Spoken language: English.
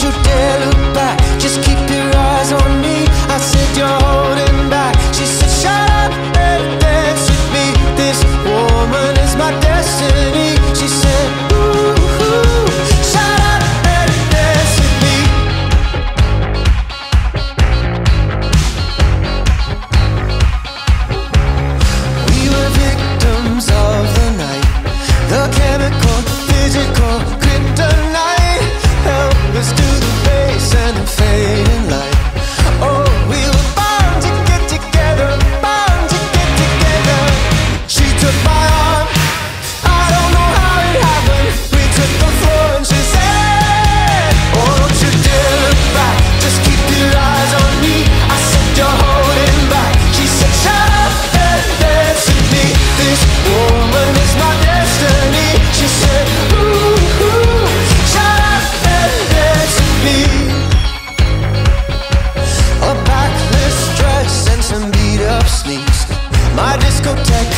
You dare look back, just keep your eyes on me. I said you're holding back. She said, Shut up and dance with me. This woman is my destiny. She said, Ooh, shut up and dance with me. We were victims of the night, the chemical, physical, kryptonite. My discotheque.